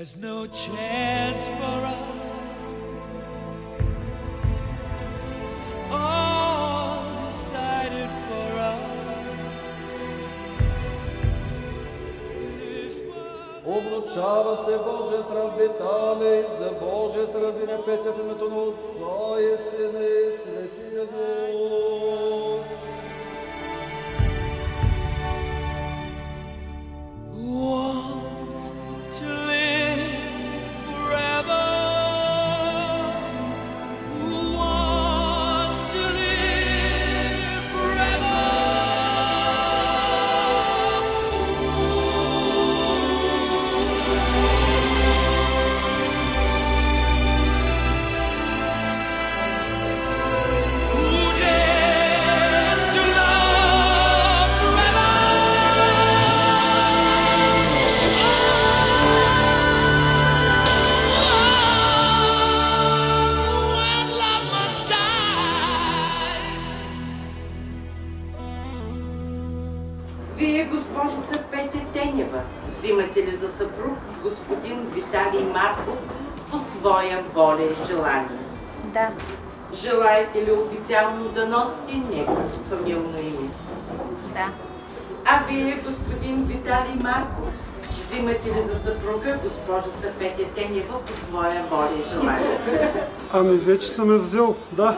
There's no chance for us. It's all decided for us. This world Облучава се Божия трав витале, за Божия трав ви не петя в името на Отца и Сина и Светия Дух. Госпожица Петя Тенева, взимате ли за съпруг господин Виталий Марков по своя воля и желание? Да. Желаете ли официално да носите неговото фамилно име? Да. А вие, господин Виталий Марков, взимате ли за съпруга госпожица Петя Тенева по своя воля и желание? Ами вече съм я взел, да.